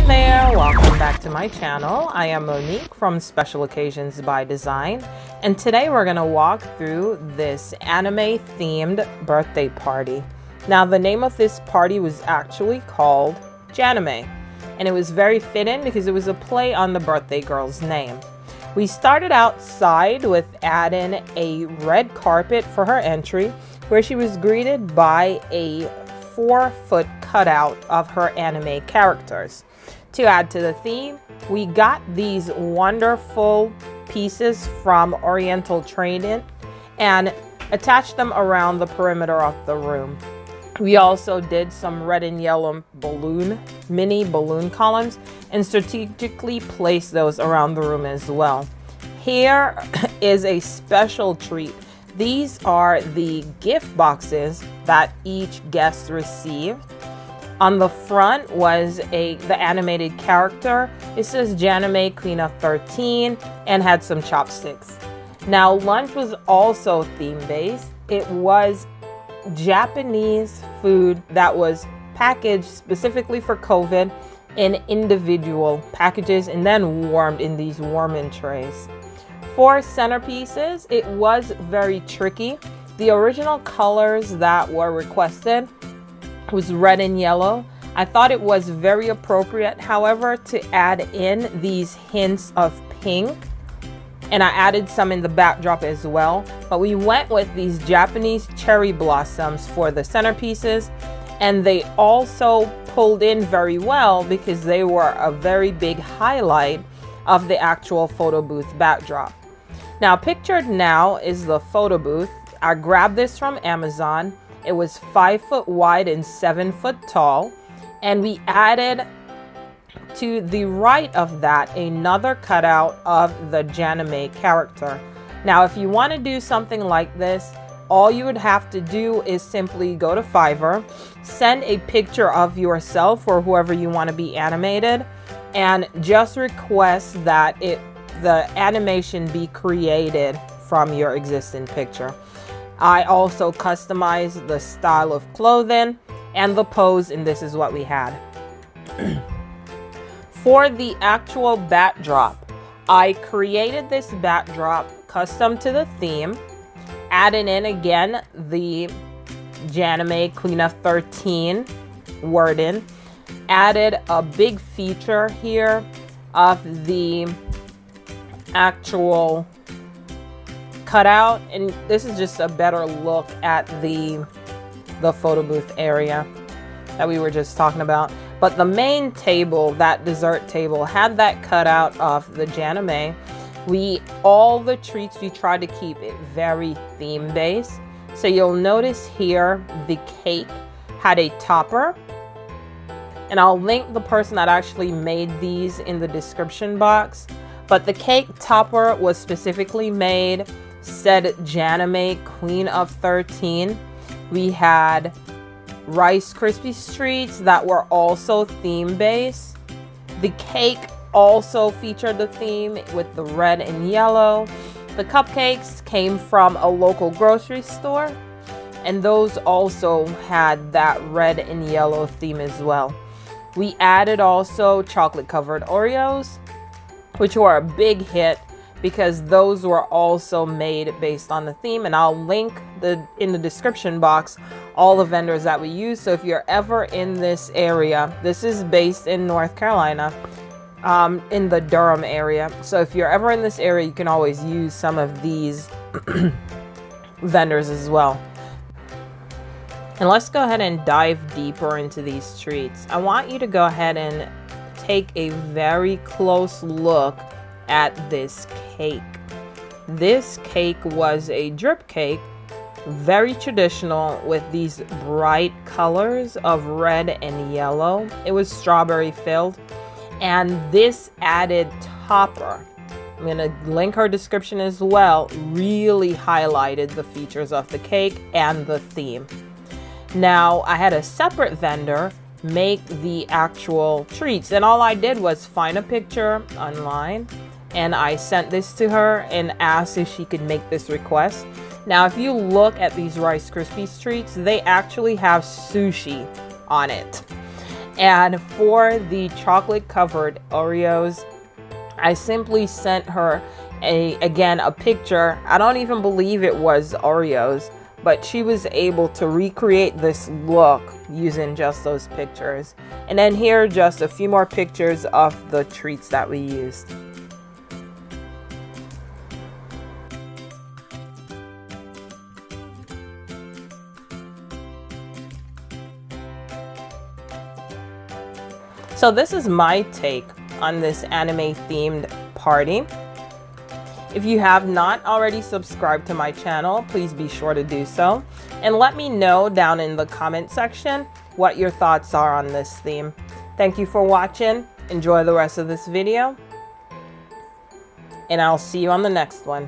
Hi there, welcome back to my channel. I am Monique from Special Occasions by Design, and today we're gonna walk through this anime themed birthday party. Now the name of this party was actually called Janime, and it was very fitting because it was a play on the birthday girl's name. We started outside with adding a red carpet for her entry, where she was greeted by a four foot cutout of her anime characters. To add to the theme, we got these wonderful pieces from Oriental Trading and attached them around the perimeter of the room. We also did some red and yellow balloon, mini balloon columns, and strategically placed those around the room as well. Here is a special treat these are the gift boxes that each guest received. On the front was a the animated character. It says Janime Queen of 13 and had some chopsticks. Now lunch was also theme based. It was Japanese food that was packaged specifically for COVID in individual packages and then warmed in these warming trays. For centerpieces, it was very tricky. The original colors that were requested was red and yellow. I thought it was very appropriate, however, to add in these hints of pink. And I added some in the backdrop as well. But we went with these Japanese cherry blossoms for the centerpieces. And they also pulled in very well because they were a very big highlight of the actual photo booth backdrop. Now, pictured now is the photo booth. I grabbed this from Amazon. It was five foot wide and seven foot tall. And we added to the right of that another cutout of the Janime character. Now, if you want to do something like this, all you would have to do is simply go to Fiverr, send a picture of yourself or whoever you want to be animated, and just request that it the animation be created from your existing picture. I also customized the style of clothing and the pose and this is what we had. For the actual backdrop, I created this backdrop custom to the theme, adding in again the Janime Queen of 13 wording, added a big feature here of the actual cutout and this is just a better look at the the photo booth area that we were just talking about. But the main table that dessert table had that cutout of the Janime we all the treats we tried to keep it very theme based so you'll notice here the cake had a topper. And I'll link the person that actually made these in the description box. But the cake topper was specifically made, said Janime Queen of 13. We had Rice Krispie Treats that were also theme based. The cake also featured the theme with the red and yellow. The cupcakes came from a local grocery store, and those also had that red and yellow theme as well. We added also chocolate covered Oreos which were a big hit because those were also made based on the theme and I'll link the in the description box all the vendors that we use. So if you're ever in this area this is based in North Carolina um, in the Durham area. So if you're ever in this area you can always use some of these vendors as well. And let's go ahead and dive deeper into these treats. I want you to go ahead and take a very close look at this cake. This cake was a drip cake, very traditional with these bright colors of red and yellow. It was strawberry filled, and this added topper. I'm to link her description as well, really highlighted the features of the cake and the theme. Now, I had a separate vendor make the actual treats. And all I did was find a picture online and I sent this to her and asked if she could make this request. Now, if you look at these Rice Krispies treats, they actually have sushi on it. And for the chocolate covered Oreos, I simply sent her a again a picture. I don't even believe it was Oreos, but she was able to recreate this look using just those pictures. And then here are just a few more pictures of the treats that we used. So this is my take on this anime themed party. If you have not already subscribed to my channel, please be sure to do so. And let me know down in the comment section what your thoughts are on this theme. Thank you for watching. Enjoy the rest of this video. And I'll see you on the next one.